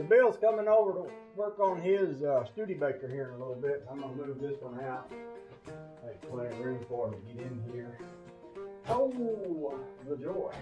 So Bill's coming over to work on his uh, Studebaker here in a little bit. I'm gonna move this one out. Make plenty of room for him to get in here. Oh, the joy.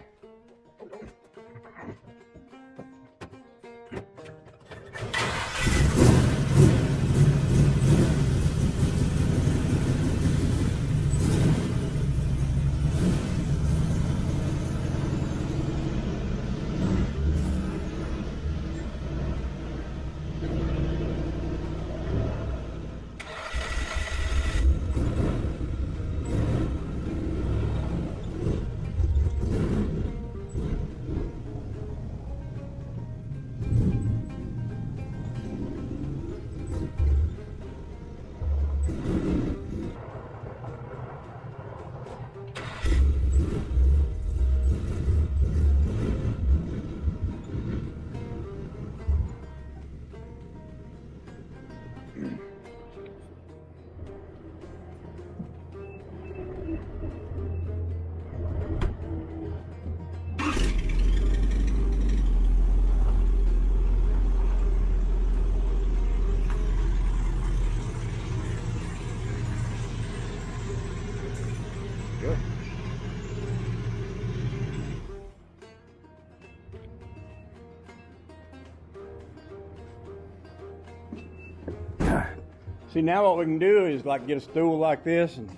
See now what we can do is like get a stool like this and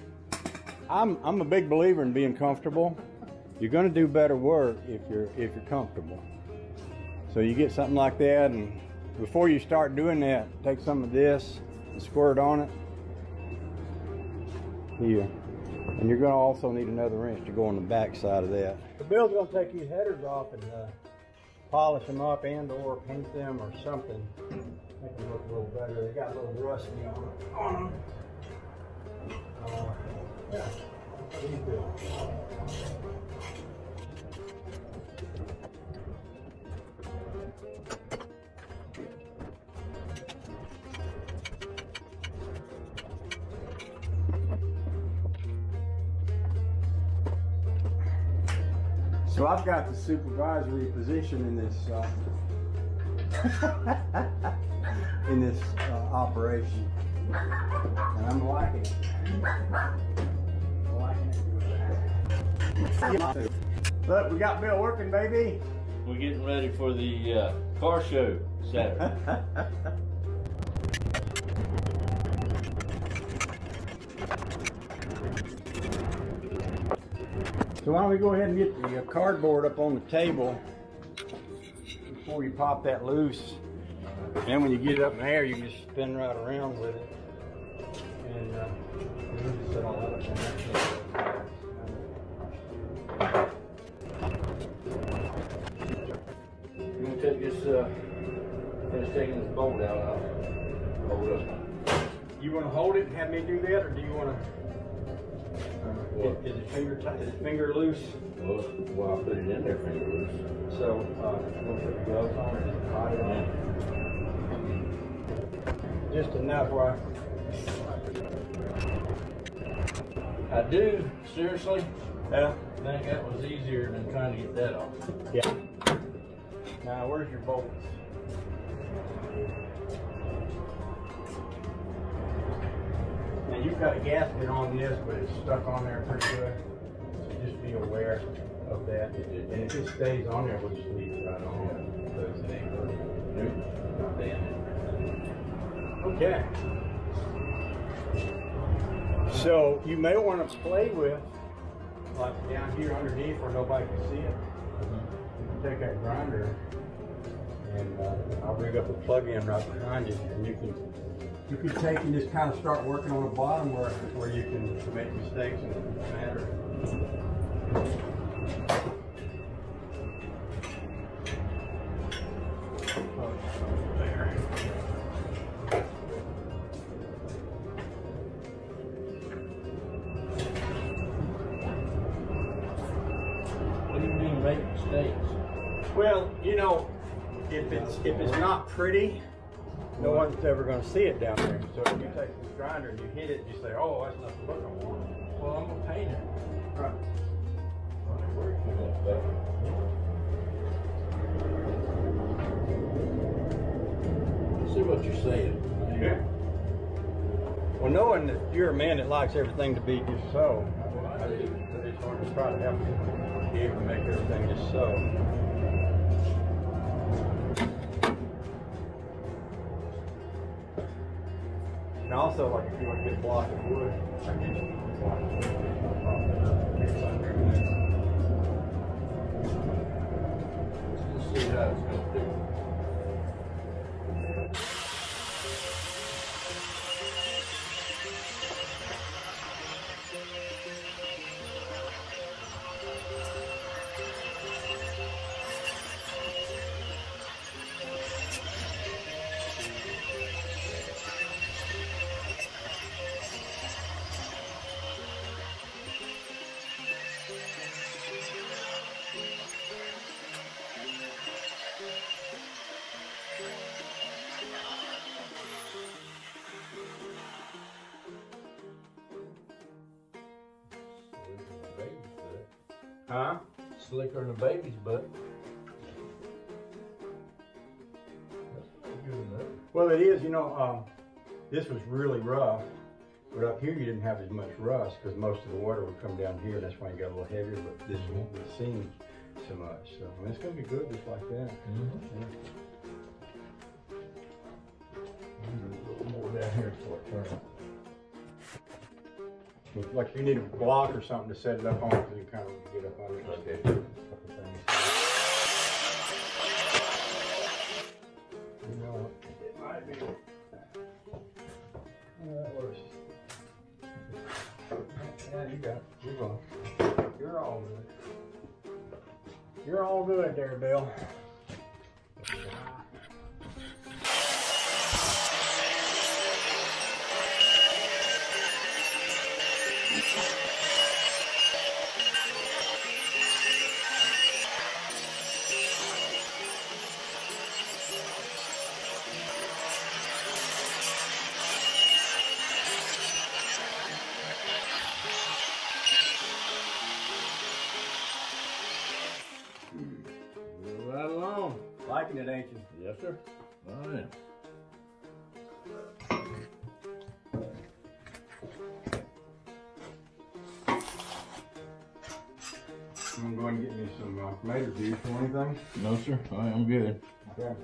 I'm I'm a big believer in being comfortable. You're gonna do better work if you're if you're comfortable. So you get something like that and before you start doing that, take some of this and squirt on it. Here. And you're gonna also need another wrench to go on the back side of that. The Bill's gonna take these headers off and uh, polish them up and or paint them or something. Make them look a little better. They got a little rusty on, them. Uh, yeah. So I've got the supervisory position in this uh, in this uh, operation, and I'm liking it. I'm liking it. Look, we got Bill working, baby. We're getting ready for the uh, car show Saturday. So why don't we go ahead and get the cardboard up on the table before you pop that loose. And when you get it up in the air, you can just spin right around with it. And uh, all that up in there. You gonna take this, uh, finish taking this bolt out, I'll hold up. You want to hold it and have me do that, or do you want to? What? Is it finger tight? Is it finger loose? Well, well, I'll put it in there, finger loose. So, uh, we'll put the gloves on and just tie it on. Just enough where I I do, seriously, Yeah. think that was easier than trying to get that off. Yeah. Now, where's your bolts? Now, you've got a gasket on this, but it's stuck on there pretty good. So just be aware of that. And if it stays on there, we'll just leave it right on. Because it ain't really damaged. Okay. So you may want to play with, like down here underneath where nobody can see it. You can take that grinder and uh, I'll bring up a plug-in right behind you and you can you can take and just kind of start working on the bottom where where you can make mistakes and it doesn't matter. There. What do you mean make mistakes? Well, you know, if it's if it's not pretty, no one's ever going to see it down there. So if you take this grinder and you hit it, you say, "Oh, that's not the look I want." Well, I'm gonna paint it. Right. Where you what you're saying. Yeah. Well, knowing that you're a man that likes everything to be just so, I- I- it's hard to try to help you be able to make everything just so. And also, like, if you want to get a block of wood, I can block Huh? Slicker than a baby's butt. That's good enough. Well, it is, you know, um, this was really rough, but up here you didn't have as much rust because most of the water would come down here. That's why it got a little heavier, but this won't be seen so much. So I mean, it's gonna be good just like that. Mm-hmm. A little more down here before it Like you need a block or something to set it up on, because you kind of get up under it. Okay. You know what? It might be. Uh. Yeah, you got it. You're going. You're all good. You're all good there, Bill. Liking it, ain't you? Yes, sir. I am. I'm gonna go ahead and get me some uh, tomato juice or anything. No, sir. I am good. Okay.